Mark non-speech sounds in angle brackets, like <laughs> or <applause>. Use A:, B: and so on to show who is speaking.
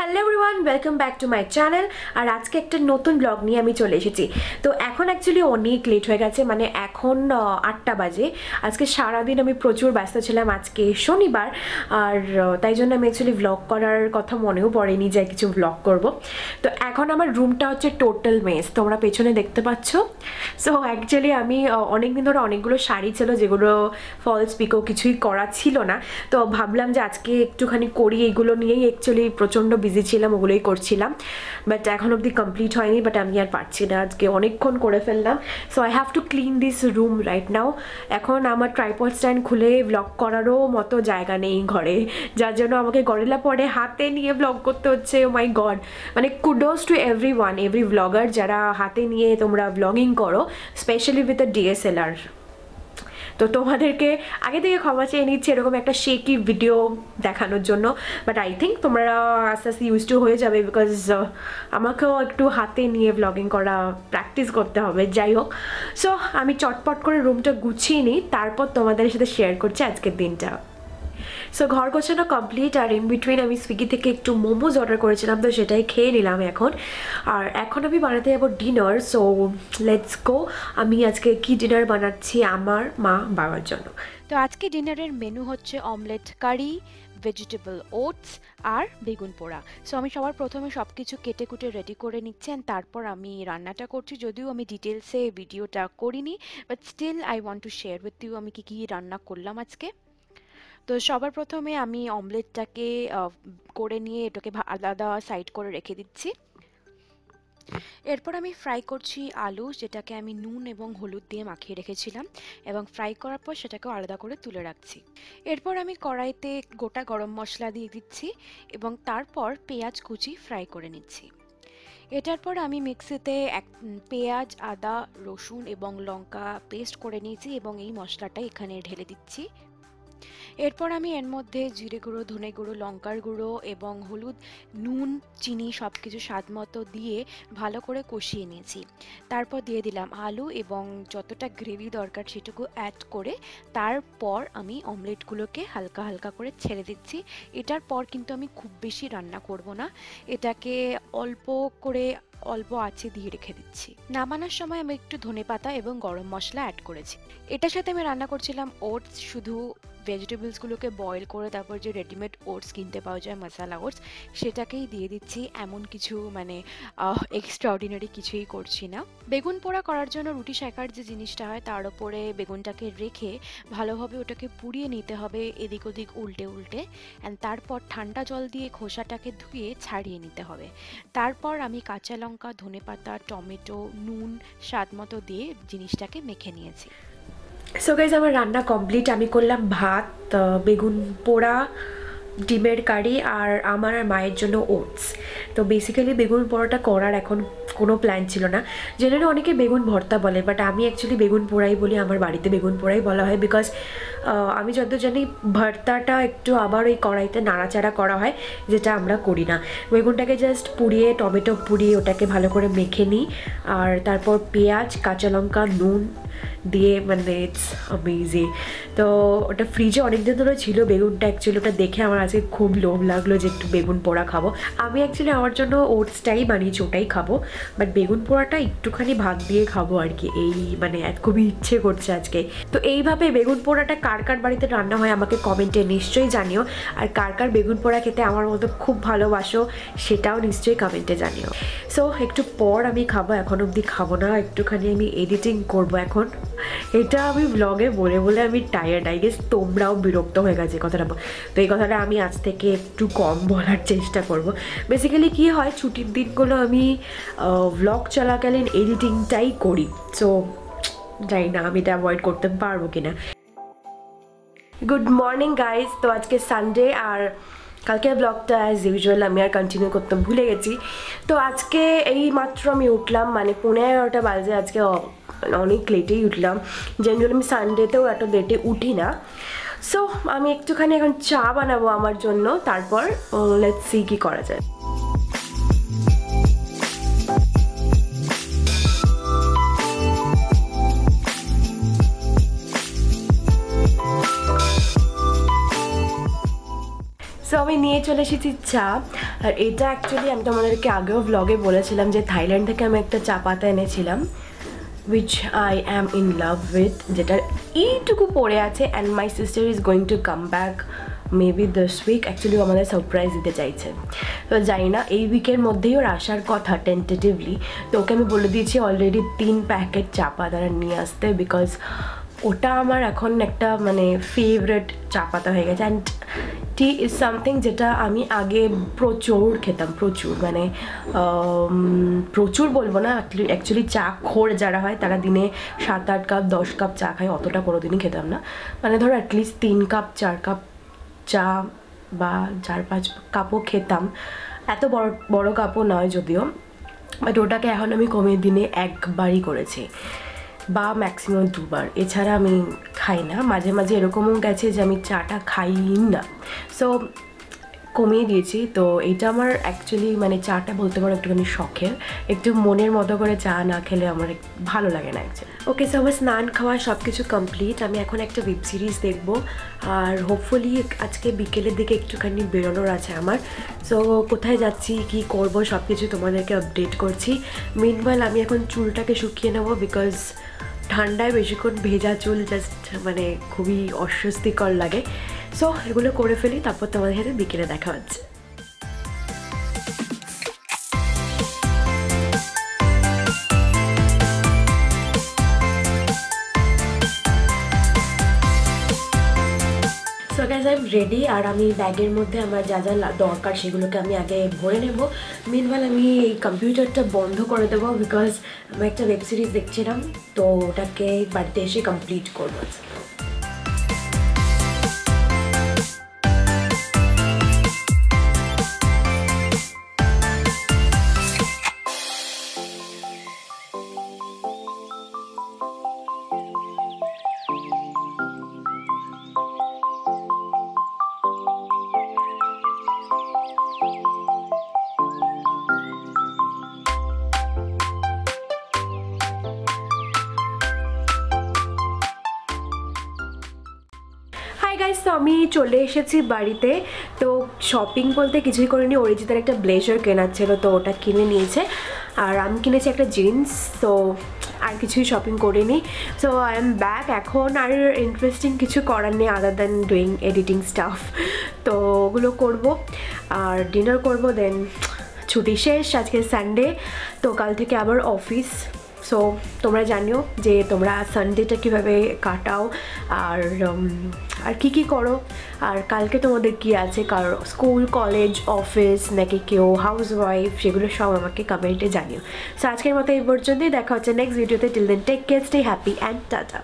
A: Hello everyone welcome back to my channel আর আজকে একটা নতুন ব্লগ নিয়ে আমি চলে এসেছি। তো এখন অ্যাকচুয়ালি অনেক লেট হয়ে গেছে মানে এখন আটটা বাজে। আজকে সারাদিন আমি প্রচুর ব্যস্ত ছিলাম, আজকে শনিবার। আর তাই জন্য আমি অ্যাকচুয়ালি ব্লগ করার কথা মনেও পড়েনি যে কিছু ব্লগ করব। তো এখন আমার রুমটা হচ্ছে টোটাল মেস তোমরা পেছনে দেখতে পাচ্ছ। সো অ্যাকচুয়ালি আমি অনেক দিন ধরে অনেকগুলো শাড়ি ছিল যেগুলো ফলস পিকো কিছুই করা ছিল না। তো ভাবলাম যে আজকে একটুখানি করি এগুলো নিয়েই অ্যাকচুয়ালি প্রচণ্ড বিজি ছিলাম, ওগুলোই করছিলাম বাট এখন অবধি কমপ্লিট হয়নি বাট আমি আর পারছি না, আজকে অনেকক্ষণ করে ফেললাম so I have to clean this room right now এখন আমার ট্রাইপড স্ট্যান্ড খুলে ব্লগ করারও মতো জায়গা নেই ঘরে, যার জন্য আমাকে গরিলা পরে হাতে নিয়ে ব্লগ করতে হচ্ছে মাই গড মানে kudos to everyone every blogger যারা হাতে নিয়ে তোমরা ব্লগিং করো স্পেশালি উইথ আ ডিএসএলআর তো তোমাদেরকে আগে থেকে ক্ষমা চেয়ে নিচ্ছি, এরকম একটা শেকি ভিডিও দেখানোর জন্য। বাট আই থিঙ্ক তোমরা আস্তে আস্তে ইউজ টু হয়ে যাবে বিকজ আমাকেও একটু হাতে নিয়ে ব্লগিং করা প্র্যাকটিস করতে হবে, যাই হোক। সো আমি চটপট করে রুমটা গুছিয়ে নিই, তারপর তোমাদের সাথে শেয়ার করছি আজকের দিনটা। সো ঘর গোছানো কমপ্লিট আর ইন বিটুইন আমি সুইগি থেকে একটু মোমোজ অর্ডার করেছিলাম, তো সেটাই খেয়ে নিলাম এখন। আর এখন আমি বানাতে যাব ডিনার সো লেটস গো আমি আজকে কি ডিনার বানাচ্ছি আমার মা বাবার জন্য।
B: তো আজকে ডিনারের মেনু হচ্ছে অমলেট কারি ভেজিটেবল ওটস আর বেগুন পোড়া। সো আমি সবার প্রথমে সব কিছু কেটে কুটে রেডি করে নিচ্ছি and তারপর আমি রান্নাটা করছি। যদিও আমি ডিটেলসে ভিডিওটা করিনি but still I want to share with you আমি কী কী রান্না করলাম আজকে। তো সবার প্রথমে আমি অমলেটটাকে করে নিয়ে এটাকে আলাদা সাইড করে রেখে দিচ্ছি। এরপর আমি ফ্রাই করছি আলু, যেটাকে আমি নুন এবং হলুদ দিয়ে মাখিয়ে রেখেছিলাম এবং ফ্রাই করার পর সেটাকেও আলাদা করে তুলে রাখছি। এরপর আমি কড়াইতে গোটা গরম মশলা দিয়ে দিচ্ছি এবং তারপর পেঁয়াজ কুচি ফ্রাই করে নিচ্ছি। এটার পর আমি মিক্সিতে এক পেঁয়াজ, আদা, রসুন এবং লঙ্কা পেস্ট করে নিয়েছি এবং এই মশলাটা এখানে ঢেলে দিচ্ছি। এরপর আমি এর মধ্যে জিরে গুঁড়ো, ধনে গুঁড়ো, লঙ্কার গুঁড়ো এবং হলুদ, নুন, চিনি সব কিছু স্বাদ মতো দিয়ে ভালো করে কষিয়ে নিয়েছি। তারপর দিয়ে দিলাম আলু এবং যতটা গ্রেভি দরকার সেটুকু অ্যাড করে তারপর আমি অমলেটগুলোকে হালকা হালকা করে ছেড়ে দিচ্ছি। এটার পর কিন্তু আমি খুব বেশি রান্না করব না। এটাকে অল্প করে অল্প আঁচে দিয়ে রেখে দিচ্ছি। নামানোর সময় আমি একটু ধনেপাতা এবং গরম মশলা অ্যাড করেছি। এটার সাথে আমি রান্না করছিলাম ওটস শুধু ভেজিটেবলসগুলোকে বয়েল করে তারপর যে রেডিমেড ওটস কিনতে পাওয়া যায় মশালা ওটস সেটাকেই দিয়ে দিচ্ছি। এমন কিছু মানে এক্সট্রা অর্ডিনারি কিছুই করছি না। বেগুন পোড়া করার জন্য রুটি শেখার যে জিনিসটা হয়, তার উপরে বেগুনটাকে রেখে ভালোভাবে ওটাকে পুড়িয়ে নিতে হবে এদিক ওদিক, উল্টে উল্টে। অ্যান্ড তারপর ঠান্ডা জল দিয়ে খোসাটাকে ধুয়ে ছাড়িয়ে নিতে হবে। তারপর আমি কাঁচা লঙ্কা, ধনেপাতা, টমেটো, নুন স্বাদ মতো দিয়ে জিনিসটাকে মেখে নিয়েছি।
A: সো গাইজ আমার রান্না কমপ্লিট আমি করলাম ভাত বেগুন পোড়া, ডিমের কারি আর আমার আর মায়ের জন্য ওটস। তো বেসিক্যালি বেগুন পোড়াটা করার এখন কোনো প্ল্যান ছিল না। জেনারেলি অনেকে বেগুন ভর্তা বলে বাট আমি অ্যাকচুয়ালি বেগুন পোড়াই বলি, আমার বাড়িতে বেগুন পোড়াই বলা হয় বিকজ আমি যত জানি ভর্তাটা একটু আবার ওই কড়াইতে নাড়াচাড়া করা হয়, যেটা আমরা করি না। বেগুনটাকে জাস্ট পুড়িয়ে, টমেটো পুড়িয়ে ওটাকে ভালো করে মেখে নিই, আর তারপর পেঁয়াজ, কাঁচা লঙ্কা, নুন দিয়ে মানে ইটস অ্যামেজিং তো ওটা ফ্রিজে অনেক দিন ধরে ছিল, বেগুনটা অ্যাকচুয়ালি ওটা দেখে আমার আজকে খুব লোভ লাগল যে একটু বেগুন পোড়া খাব। আমি অ্যাকচুয়ালি আমার জন্য ওটসটাই বানিয়েছি, ওটাই খাব। বাট বেগুন পোড়াটা একটুখানি ভাত দিয়ে খাব আর কি, এই মানে খুবই ইচ্ছে করছে আজকে। তো এইভাবে বেগুন পোড়াটা কার কার বাড়িতে রান্না হয় আমাকে কমেন্টে নিশ্চয়ই জানিও। আর কার কার বেগুন পোড়া খেতে আমার মতো খুব ভালোবাসো সেটাও নিশ্চয়ই কমেন্টে জানিও। সো একটু পর আমি খাব, এখন অবধি খাব না, একটুখানি আমি এডিটিং করব এখন। এটা আমি ব্লগে বলে বলে আমি টায়ার্ড আই গেস তোমরাও বিরক্ত হয়ে গেছে কথাটা তো এই কথাটা আমি আজ থেকে একটু কম <laughs> বলার চেষ্টা করব। বেসিক্যালি কি হয়, ছুটির দিনগুলো আমি ব্লগ চলাকালীন এডিটিংটাই করি। সো জানি না আমি এটা অ্যাভয়েড করতে পারব কিনা। গুড মর্নিং গাইজ তো আজকে সানডে আর কালকের ব্লগটা অ্যাজ ইউজুয়াল আমি আর কন্টিনিউ করতে ভুলে গেছি। তো আজকে এই মাত্র আমি উঠলাম মানে পনেরো এগারোটা বাজে আজকে অ- অনেক লেটেই উঠলাম। জেনারেলি আমি সানডেতেও এত লেটে উঠি না। সো আমি একটুখানি এখন চা বানাবো আমার জন্য, তারপর লেটস সি কী করা যায়। নিয়ে চলে এসেছি চা। আর এটা অ্যাকচুয়ালি আমি তোমাদেরকে আগেও ব্লগে বলেছিলাম যে থাইল্যান্ড থেকে আমি একটা চা পাতা এনেছিলাম which I am in love with যেটা এইটুকু পড়ে আছে and my sister is going to come back maybe this week actually আমাদের সারপ্রাইজ দিতে চাইছে। তো জানি না, এই উইকের মধ্যেই ওর আসার কথা টেন্টেটিভলি তো ওকে আমি বলে দিয়েছি অলরেডি তিন প্যাকেট চা পাতারা নিয়ে আসতে বিকজ ওটা আমার এখন একটা মানে ফেভারেট চা পাতা হয়ে গেছে। অ্যান্ড টি ইজ সামথিং যেটা আমি আগে প্রচুর খেতাম, প্রচুর। মানে প্রচুর বলব না অ্যাকচুয়ালি চা খোর যারা হয়, তারা দিনে সাত, আট কাপ, দশ কাপ চা খায়, অতটা কোনোদিনই খেতাম না। মানে ধরো অ্যাটলিস্ট তিন কাপ, চার কাপ চা বা চার, পাঁচ কাপও খেতাম। এত বড় বড় কাপও নয় যদিও বাট ওটাকে এখন আমি কমিয়ে দিনে একবারই করেছি। বা ম্যাক্সিমাম দুবার। এছাড়া আমি খাই না। মাঝে মাঝে এরকমও গেছে যে আমি চাটা খাই না। সো কমিয়ে দিয়েছি। তো এটা আমার অ্যাকচুয়ালি মানে চাটা বলতে পারো একটুখানি শখের। একটু মনের মতো করে চা না খেলে আমার ভালো লাগে না অ্যাকচুয়ালি ওকে সো আমার স্নান খাওয়া সব কিছু কমপ্লিট আমি এখন একটা ওয়েব সিরিজ দেখব। আর হোপফুলি আজকে বিকেলের দিকে একটুখানি বেরোনোর আছে আমার। সো কোথায় যাচ্ছি, কি করব সব কিছু তোমাদেরকে আপডেট করছি। মিনওয়াল আমি এখন চুলটাকে শুকিয়ে নেব বিকজ ঠান্ডায় বেশিক্ষণ ভেজা চুল জাস্ট মানে খুবই অস্বস্তিকর লাগে। সো এগুলো করে ফেলি, তারপর তোমাদের সাথে বিকেলে দেখা হচ্ছে। সো রেডি আর আমি ব্যাগের মধ্যে আমার যা যা দরকার সেগুলোকে আমি আগে ভরে নেব। মিনওয়াল আমি এই কম্পিউটারটা বন্ধ করে দেবো বিকজ আমি একটা ওয়েব সিরিজ দেখছিলাম, তো ওটাকে বাড়িতে এসে কমপ্লিট করব গাইস তো আমি চলে এসেছি বাড়িতে। তো শপিং বলতে কিছুই করিনি, অরিজিতের একটা ব্লেজার কেনার ছিল, তো ওটা কিনে নিয়েছে। আর আমি কিনেছি একটা জিন্স তো আর কিছুই শপিং করিনি। সো আই এম ব্যাক এখন, আর ইন্টারেস্টিং কিছু করার নেই other than doing editing stuff তো ওগুলো করব, আর ডিনার করব দেন ছুটি শেষ, আজকে সানডে তো কাল থেকে আবার অফিস সো তোমরা জানিও যে তোমরা সানডেটা কীভাবে কাটাও আর আর কি কি করো? আর কালকে তোমাদের কি আছে? কার স্কুল কলেজ অফিস নাকি কেউ হাউস ওয়াইফ সেগুলো সব আমাকে কমেন্টে জানিও। সো আজকের মতো এই পর্যন্তই। দেখা হচ্ছে নেক্সট ভিডিওতে till then take care stay happy and tata